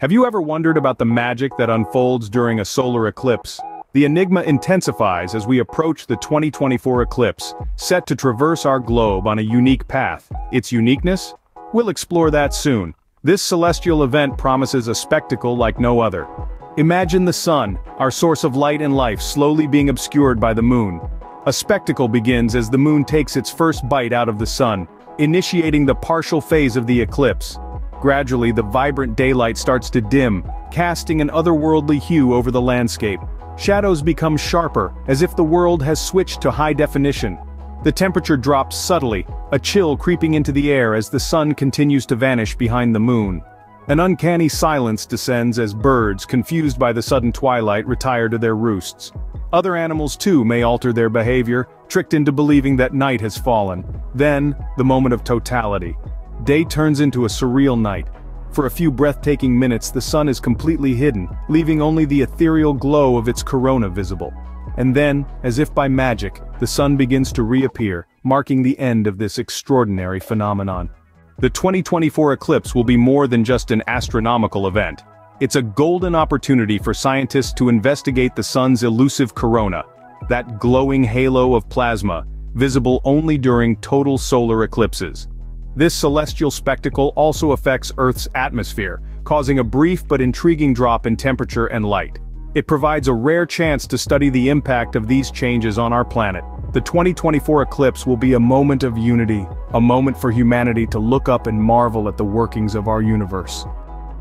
Have you ever wondered about the magic that unfolds during a solar eclipse? The enigma intensifies as we approach the 2024 eclipse, set to traverse our globe on a unique path. Its uniqueness? We'll explore that soon. This celestial event promises a spectacle like no other. Imagine the sun, our source of light and life slowly being obscured by the moon. A spectacle begins as the moon takes its first bite out of the sun, initiating the partial phase of the eclipse. Gradually the vibrant daylight starts to dim, casting an otherworldly hue over the landscape. Shadows become sharper, as if the world has switched to high definition. The temperature drops subtly, a chill creeping into the air as the sun continues to vanish behind the moon. An uncanny silence descends as birds, confused by the sudden twilight, retire to their roosts. Other animals too may alter their behavior, tricked into believing that night has fallen. Then, the moment of totality. Day turns into a surreal night. For a few breathtaking minutes the sun is completely hidden, leaving only the ethereal glow of its corona visible. And then, as if by magic, the sun begins to reappear, marking the end of this extraordinary phenomenon. The 2024 eclipse will be more than just an astronomical event. It's a golden opportunity for scientists to investigate the sun's elusive corona, that glowing halo of plasma, visible only during total solar eclipses. This celestial spectacle also affects Earth's atmosphere, causing a brief but intriguing drop in temperature and light. It provides a rare chance to study the impact of these changes on our planet. The 2024 eclipse will be a moment of unity, a moment for humanity to look up and marvel at the workings of our universe.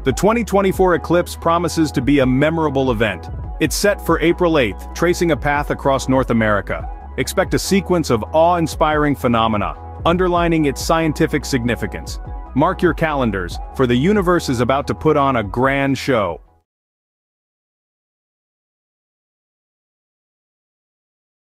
The 2024 eclipse promises to be a memorable event. It's set for April 8th, tracing a path across North America. Expect a sequence of awe-inspiring phenomena, underlining its scientific significance. Mark your calendars, for the universe is about to put on a grand show.